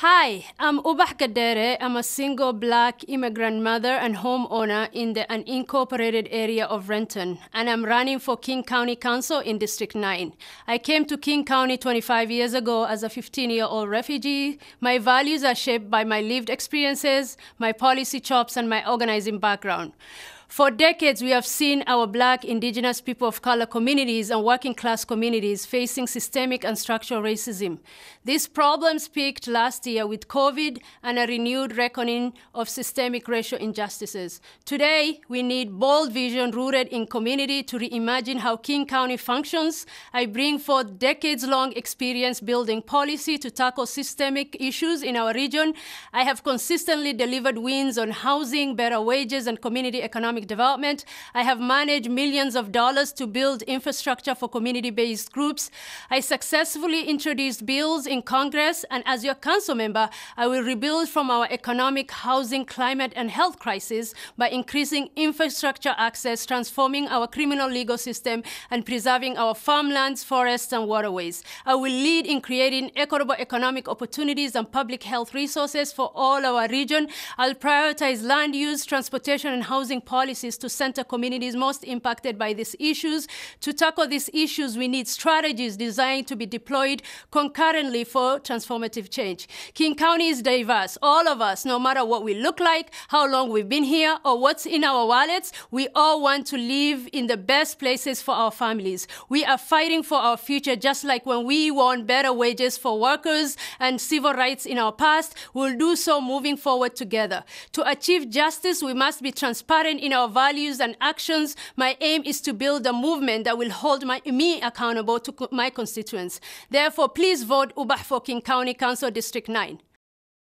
Hi, I'm Ubah Gadere. I'm a single black immigrant mother and homeowner in the unincorporated area of Renton, and I'm running for King County Council in District 9. I came to King County 25 years ago as a 15 year old refugee. My values are shaped by my lived experiences, my policy chops, and my organizing background. For decades, we have seen our black, indigenous, people of color communities and working class communities facing systemic and structural racism. These problems peaked last year with COVID and a renewed reckoning of systemic racial injustices. Today, we need bold vision rooted in community to reimagine how King County functions. I bring forth decades-long experience building policy to tackle systemic issues in our region. I have consistently delivered wins on housing, better wages, and community economic economic development. I have managed millions of dollars to build infrastructure for community-based groups. I successfully introduced bills in Congress, and as your council member, I will rebuild from our economic, housing, climate, and health crisis by increasing infrastructure access, transforming our criminal legal system, and preserving our farmlands, forests, and waterways. I will lead in creating equitable economic opportunities and public health resources for all our region. I'll prioritize land use, transportation, and housing policy policies to center communities most impacted by these issues. To tackle these issues, we need strategies designed to be deployed concurrently for transformative change. King County is diverse. All of us, no matter what we look like, how long we've been here, or what's in our wallets, we all want to live in the best places for our families. We are fighting for our future just like when we won better wages for workers and civil rights in our past. We'll do so moving forward together. To achieve justice, we must be transparent in our our values and actions, my aim is to build a movement that will hold my, me accountable to my constituents. Therefore, please vote Ubax for King County Council District 9.